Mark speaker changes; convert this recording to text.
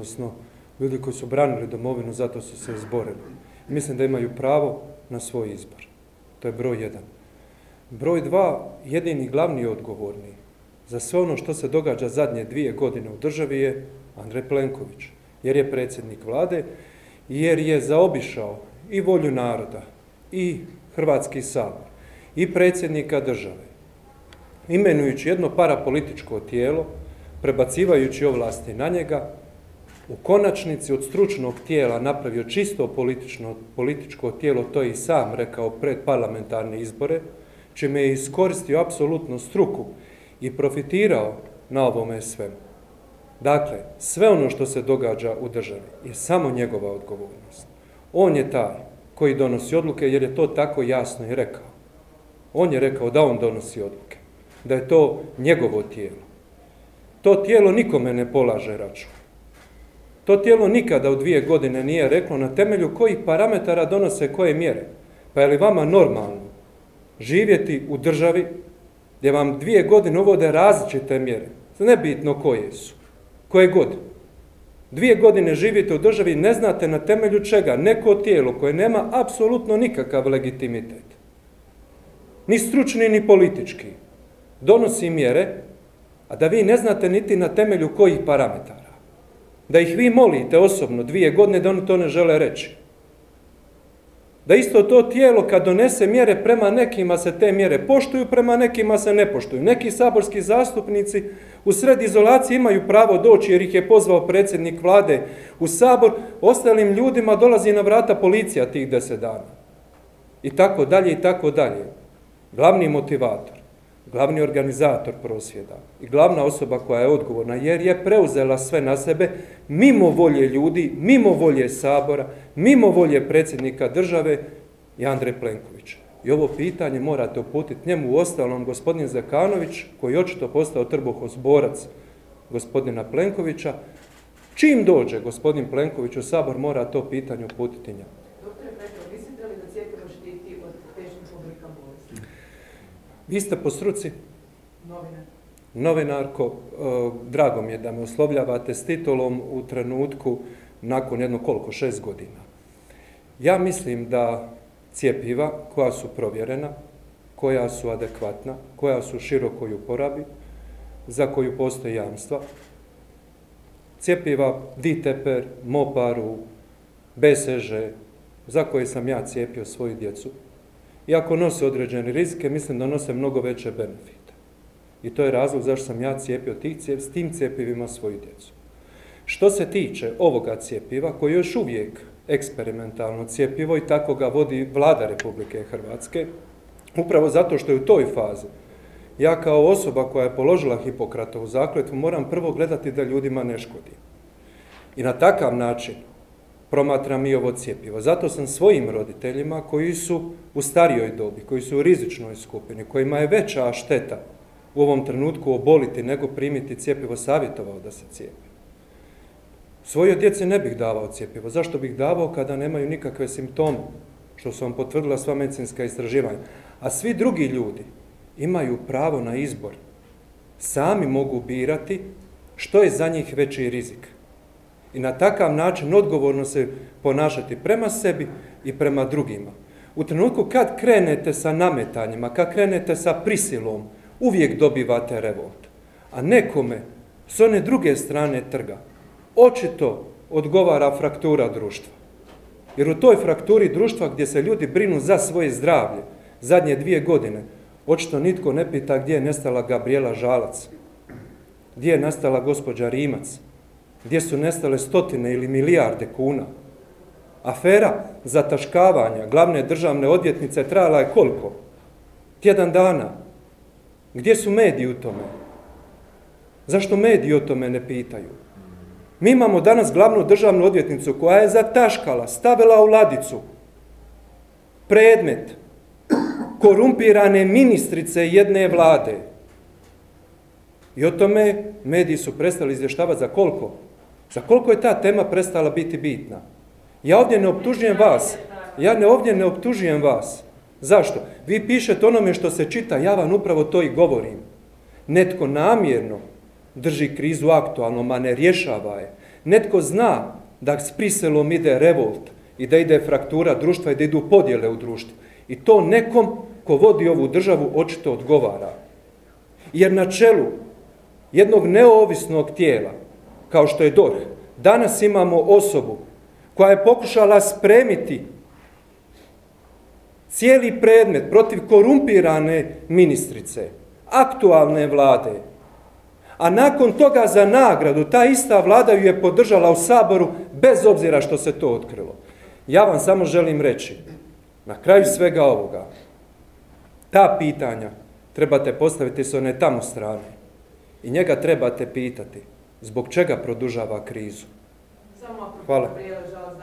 Speaker 1: odnosno ljudi koji su branili domovinu, zato su se izborili. Mislim da imaju pravo na svoj izbor. To je broj jedan. Broj dva, jedini glavni odgovorni za sve ono što se događa zadnje dvije godine u državi je Andrej Plenković, jer je predsjednik vlade, jer je zaobišao i volju naroda, i Hrvatski sabor, i predsjednika države, imenujući jedno parapolitičko tijelo, prebacivajući ovlasti na njega, u konačnici od stručnog tijela napravio čisto politično, političko tijelo, to je i sam rekao pred parlamentarne izbore, čime je iskoristio apsolutno struku i profitirao na ovome svemu. Dakle, sve ono što se događa u državi je samo njegova odgovornost. On je taj koji donosi odluke jer je to tako jasno i rekao. On je rekao da on donosi odluke, da je to njegovo tijelo. To tijelo nikome ne polaže račun. To tijelo nikada u dvije godine nije reklo na temelju kojih parametara donose koje mjere. Pa je li vama normalno živjeti u državi gdje vam dvije godine uvode različite mjere, nebitno koje su, koje god. Dvije godine živite u državi i ne znate na temelju čega. Neko tijelo koje nema apsolutno nikakav legitimitet, ni stručni ni politički, donosi mjere, a da vi ne znate niti na temelju kojih parametara da ih vi molite osobno dvije godine da oni to ne žele reći. Da isto to tijelo kad donese mjere prema nekima se te mjere poštuju, prema nekima se ne poštuju. Neki saborski zastupnici u sred izolacije imaju pravo doći jer ih je pozvao predsjednik vlade u sabor, ostalim ljudima dolazi na vrata policija tih deset dana. I tako dalje i tako dalje. Glavni motivator glavni organizator prosvjeda i glavna osoba koja je odgovorna, jer je preuzela sve na sebe, mimo volje ljudi, mimo volje Sabora, mimo volje predsjednika države i Andrej Plenković. I ovo pitanje morate uputiti njemu u ostalom gospodin Zekanović, koji je očito postao trbuhozborac gospodina Plenkovića. Čim dođe gospodin Plenković u Sabor, mora to pitanje uputiti njemu. Vi ste po struci? Novinar. Novinarko, e, drago mi je da me oslovljavate s titulom u trenutku nakon jedno koliko, šest godina. Ja mislim da cijepiva koja su provjerena, koja su adekvatna, koja su širokoj uporabi, za koju postoje jamstva, cijepiva Diteper, Moparu, BSŽ, za koje sam ja cijepio svoju djecu, iako nose određene rizike, mislim da nose mnogo veće benefite. I to je razlog zašto sam ja cijepio tih cijep, s tim cijepivima svoju djecu. Što se tiče ovoga cijepiva, koji je još uvijek eksperimentalno cijepivo i tako ga vodi vlada Republike Hrvatske, upravo zato što je u toj fazi ja kao osoba koja je položila Hipokratovu zakletvu moram prvo gledati da ljudima ne škodi. I na takav način promatram i ovo cijepivo. Zato sam svojim roditeljima koji su u starijoj dobi, koji su u rizičnoj skupini, kojima je veća šteta u ovom trenutku oboliti nego primiti cijepivo, savjetovao da se cijepi. Svojoj djeci ne bih davao cijepivo. Zašto bih davao kada nemaju nikakve simptome? Što su vam potvrdila sva medicinska istraživanja. A svi drugi ljudi imaju pravo na izbor. Sami mogu birati što je za njih veći rizik i na takav način odgovorno se ponašati prema sebi i prema drugima. U trenutku kad krenete sa nametanjima, kad krenete sa prisilom, uvijek dobivate revolt. A nekome s one druge strane trga očito odgovara fraktura društva. Jer u toj frakturi društva gdje se ljudi brinu za svoje zdravlje zadnje dvije godine, očito nitko ne pita gdje je nestala Gabriela Žalac, gdje je nastala gospođa Rimac, gdje su nestale stotine ili milijarde kuna. Afera zataškavanja glavne državne odvjetnice trajala je koliko? Tjedan dana. Gdje su mediji u tome? Zašto mediji o tome ne pitaju? Mi imamo danas glavnu državnu odvjetnicu koja je zataškala, stavila u ladicu predmet korumpirane ministrice jedne vlade. I o tome mediji su prestali izvještavati za koliko? Za koliko je ta tema prestala biti bitna? Ja ovdje ne optužujem vas. Ja ne ovdje ne optužujem vas. Zašto? Vi pišete onome što se čita, ja vam upravo to i govorim. Netko namjerno drži krizu aktualno, a ne rješava je. netko zna da s priselom ide revolt i da ide fraktura društva i da idu podjele u društvu. I to nekom ko vodi ovu državu očito odgovara. Jer na čelu jednog neovisnog tijela, kao što je DORH, danas imamo osobu koja je pokušala spremiti cijeli predmet protiv korumpirane ministrice, aktualne vlade, a nakon toga za nagradu ta ista vlada ju je podržala u Saboru bez obzira što se to otkrilo. Ja vam samo želim reći, na kraju svega ovoga, ta pitanja trebate postaviti s one tamo strane. I njega trebate pitati zbog čega produžava krizu.
Speaker 2: Samo
Speaker 1: Hvala.
Speaker 2: prijeležala